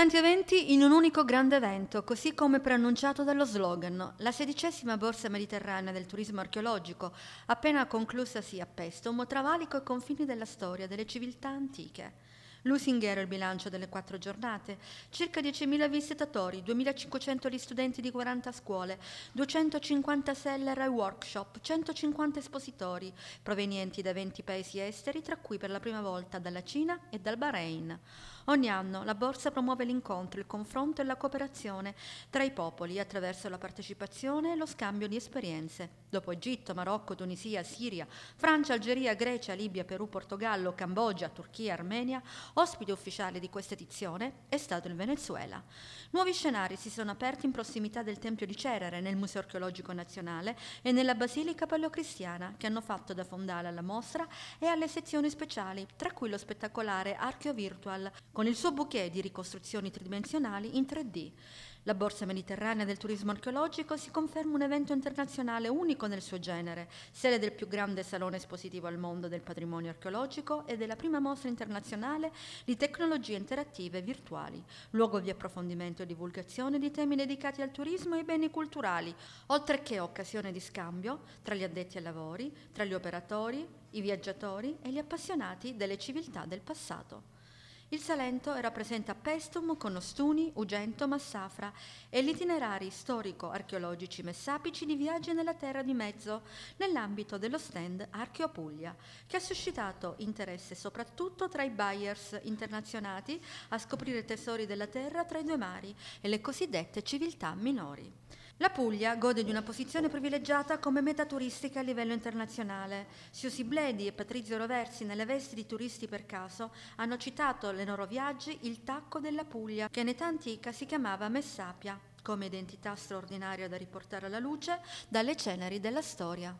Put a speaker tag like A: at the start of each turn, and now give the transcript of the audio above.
A: Tanti eventi in un unico grande evento, così come preannunciato dallo slogan. La sedicesima borsa mediterranea del turismo archeologico, appena conclusasi a Pestum, travalico i confini della storia delle civiltà antiche. Lusinghiero il bilancio delle quattro giornate, circa 10.000 visitatori, 2.500 gli studenti di 40 scuole, 250 seller e workshop, 150 espositori provenienti da 20 paesi esteri, tra cui per la prima volta dalla Cina e dal Bahrain. Ogni anno la borsa promuove l'incontro, il confronto e la cooperazione tra i popoli attraverso la partecipazione e lo scambio di esperienze. Dopo Egitto, Marocco, Tunisia, Siria, Francia, Algeria, Grecia, Libia, Perù, Portogallo, Cambogia, Turchia, Armenia, Ospite ufficiale di questa edizione è stato il Venezuela. Nuovi scenari si sono aperti in prossimità del Tempio di Cerere, nel Museo Archeologico Nazionale e nella Basilica Paleocristiana, che hanno fatto da fondale alla mostra e alle sezioni speciali, tra cui lo spettacolare Archeo Virtual, con il suo bouquet di ricostruzioni tridimensionali in 3D. La Borsa Mediterranea del Turismo Archeologico si conferma un evento internazionale unico nel suo genere, sede del più grande salone espositivo al mondo del patrimonio archeologico e della prima mostra internazionale di tecnologie interattive e virtuali, luogo di approfondimento e divulgazione di temi dedicati al turismo e ai beni culturali, oltre che occasione di scambio tra gli addetti ai lavori, tra gli operatori, i viaggiatori e gli appassionati delle civiltà del passato. Il Salento rappresenta Pestum con Ostuni, Ugento, Massafra e gli itinerari storico-archeologici messapici di viaggi nella terra di mezzo nell'ambito dello stand Archeo Puglia, che ha suscitato interesse soprattutto tra i buyers internazionati a scoprire tesori della terra tra i due mari e le cosiddette civiltà minori. La Puglia gode di una posizione privilegiata come meta turistica a livello internazionale. Siusi Bledi e Patrizio Roversi, nelle vesti di turisti per caso, hanno citato nei loro viaggi il tacco della Puglia, che in età antica si chiamava Messapia, come identità straordinaria da riportare alla luce dalle ceneri della storia.